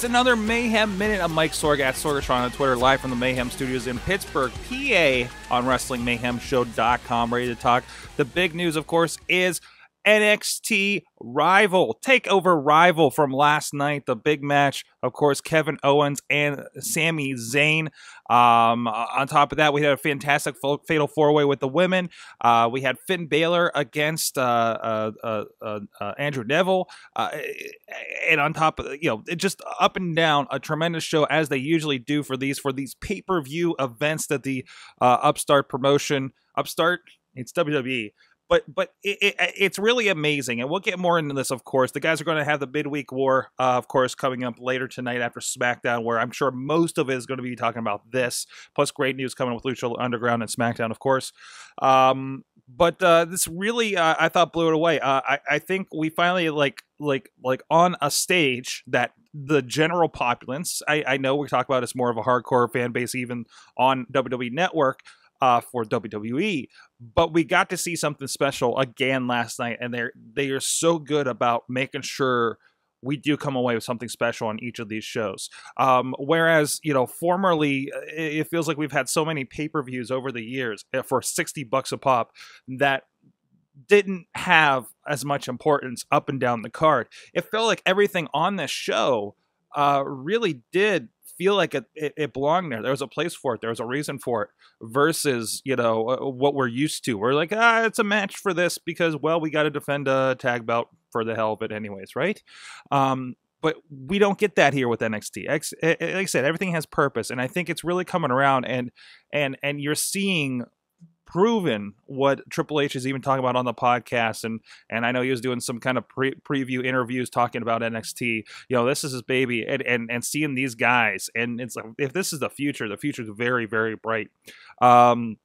It's another Mayhem Minute. I'm Mike Sorg at Sorgatron on Twitter, live from the Mayhem Studios in Pittsburgh, PA, on WrestlingMayhemShow.com. Ready to talk. The big news, of course, is NXT Rival, Takeover Rival from last night. The big match, of course, Kevin Owens and Sami Zayn. Um, on top of that, we had a fantastic fatal four way with the women. Uh, we had Finn Balor against uh, uh, uh, uh, uh Andrew Neville, and on top of you know, just up and down, a tremendous show as they usually do for these for these pay per view events that the Upstart promotion, Upstart, it's WWE but but it, it, it's really amazing, and we'll get more into this. Of course, the guys are going to have the midweek war, uh, of course, coming up later tonight after SmackDown, where I'm sure most of it is going to be talking about this. Plus, great news coming with Lucha Underground and SmackDown, of course. Um, but uh, this really, uh, I thought, blew it away. Uh, I I think we finally like like like on a stage that the general populace. I, I know we talk about it's more of a hardcore fan base, even on WWE Network uh, for WWE. But we got to see something special again last night, and they're they are so good about making sure we do come away with something special on each of these shows. Um, whereas, you know, formerly it feels like we've had so many pay per views over the years eh, for 60 bucks a pop that didn't have as much importance up and down the card. It felt like everything on this show uh, really did feel like it, it, it, belonged there. There was a place for it. There was a reason for it. Versus, you know, uh, what we're used to. We're like, ah, it's a match for this because, well, we got to defend a tag belt for the hell of it, anyways, right? Um, but we don't get that here with NXT. X, like I said, everything has purpose, and I think it's really coming around. And and and you're seeing proven what Triple H is even talking about on the podcast, and and I know he was doing some kind of pre- preview interviews talking about NXT. You know, this is his baby, and and and seeing these guys, and it's like if this is the future, the future is very very bright. Um,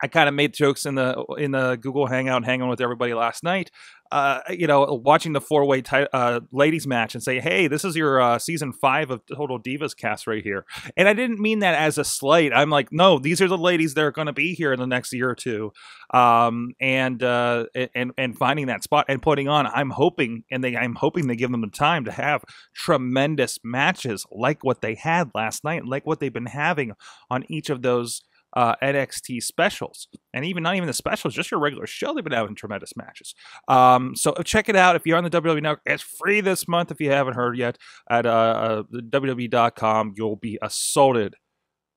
I kind of made jokes in the in the Google Hangout, hanging with everybody last night. Uh, you know, watching the four way ti- uh, ladies match and say, "Hey, this is your uh, season five of Total Divas cast right here." And I didn't mean that as a slight. I'm like, no, these are the ladies that are going to be here in the next year or two, um, and uh, and and finding that spot and putting on. I'm hoping, and they, I'm hoping they give them the time to have tremendous matches like what they had last night, like what they've been having on each of those uh, NXT specials, and even not even the specials, just your regular show. They've been having tremendous matches. Um, so check it out if you're on the WWE Network. It's free this month if you haven't heard yet at uh, uh, WWE.com. You'll be assaulted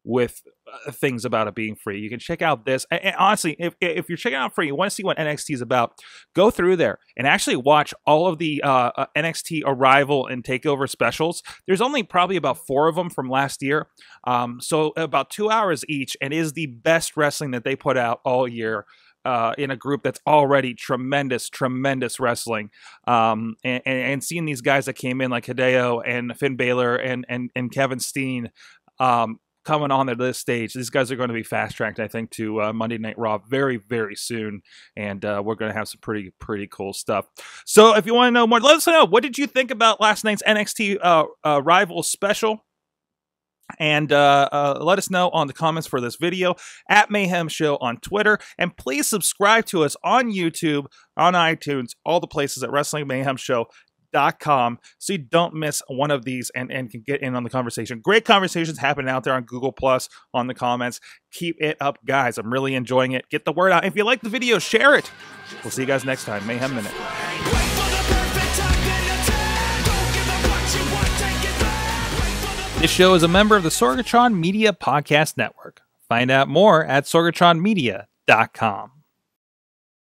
with uh, things about it being free. You can check out this. And, honestly, if, if you're checking out free, you want to see what NXT is about, go through there and actually watch all of the uh, uh NXT Arrival and Takeover specials. There's only probably about four of them from last year. Um, so about two hours each, and is the best wrestling that they put out all year. Uh, in a group that's already tremendous, tremendous wrestling, um, and, and, and, seeing these guys that came in like Hideo and Finn Balor and and, and Kevin Steen, um, coming on to this stage. These guys are going to be fast tracked, I think, to uh, Monday Night Raw very, very soon, and uh, we're going to have some pretty, pretty cool stuff. So, if you want to know more, let us know. What did you think about last night's NXT uh, uh, Rival special? And uh, uh, let us know on the comments for this video at Mayhem Show on Twitter. And please subscribe to us on YouTube, on iTunes, all the places at Wrestling Mayhem Show com so you don't miss one of these and, and can get in on the conversation. Great conversations happening out there on Google Plus on the comments. Keep it up, guys. I'm really enjoying it. Get the word out. If you like the video, share it. We'll see you guys next time. Mayhem Minute. This show is a member of the Sorgatron Media Podcast Network. Find out more at sorgatronmedia.com.